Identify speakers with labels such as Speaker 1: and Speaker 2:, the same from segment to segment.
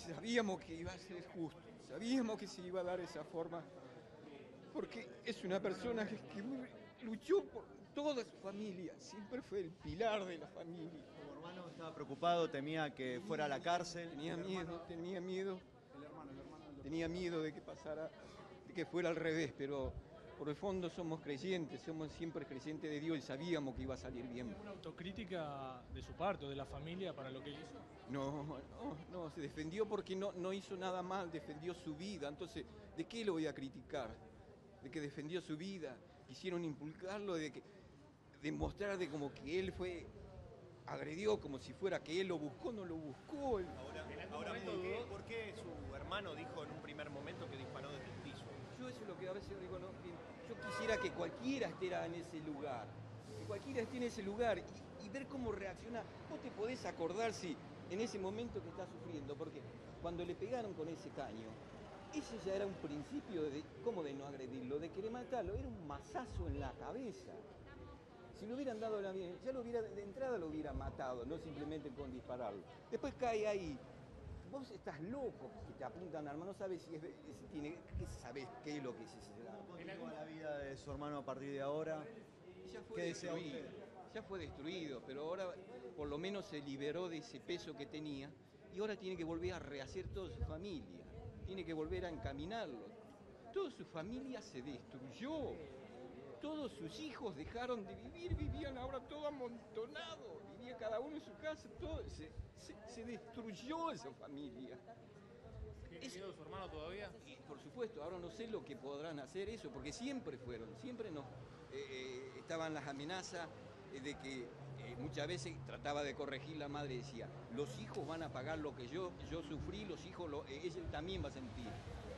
Speaker 1: sabíamos que iba a ser justo, sabíamos que se iba a dar esa forma, porque es una persona que, luchó por toda su familia, siempre fue el pilar de la familia.
Speaker 2: Como hermano estaba preocupado, temía que fuera a la cárcel.
Speaker 1: Tenía miedo, tenía miedo. Tenía miedo de que pasara, de que fuera al revés, pero por el fondo somos creyentes, somos siempre creyentes de Dios y sabíamos que iba a salir bien.
Speaker 3: ¿Una autocrítica de su parte o de la familia para lo que hizo?
Speaker 1: No, no, no, se defendió porque no, no hizo nada mal, defendió su vida. Entonces, ¿de qué lo voy a criticar? De que defendió su vida, quisieron impulcarlo, de que demostrar de como que él fue agredió como si fuera que él lo buscó, no lo buscó.
Speaker 4: Ahora, ahora ¿por, qué, ¿por, qué, su hermano dijo en un primer momento que disparó desde el piso?
Speaker 1: Yo eso es lo que a veces digo, ¿no? Quisiera que cualquiera esté en ese lugar, que cualquiera esté en ese lugar y, ver cómo reacciona. Vos te podés acordar si en ese momento que está sufriendo, porque cuando le pegaron con ese caño, ese ya era un principio de cómo de no agredirlo, de querer matarlo, era un mazazo en la cabeza. Si le hubieran dado la bien, ya lo hubiera, de entrada lo hubiera matado, no simplemente con dispararlo. Después cae ahí. Vos estás loco que te apuntan arma, no sabes si, es, si tiene, ¿qué sabes qué es lo que es ese
Speaker 2: ¿Cómo la vida de su hermano a partir de ahora?
Speaker 1: Ya fue destruido, ya fue destruido, pero ahora por lo menos se liberó de ese peso que tenía y ahora tiene que volver a rehacer toda su familia, tiene que volver a encaminarlo. Toda su familia se destruyó todos sus hijos dejaron de vivir, vivían ahora todo amontonado, vivía cada uno en su casa, todo, se, se, destruyó esa familia.
Speaker 3: ¿Tiene miedo su hermano todavía?
Speaker 1: por supuesto, ahora no sé lo que podrán hacer eso, porque siempre fueron, siempre no. Eh, eh, estaban las amenazas eh, de que muchas veces trataba de corregir la madre decía, los hijos van a pagar lo que yo, yo sufrí, los hijos, lo, ella también va a sentir.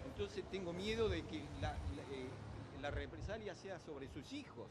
Speaker 1: Entonces tengo miedo de que la, la represalia sea sobre sus hijos,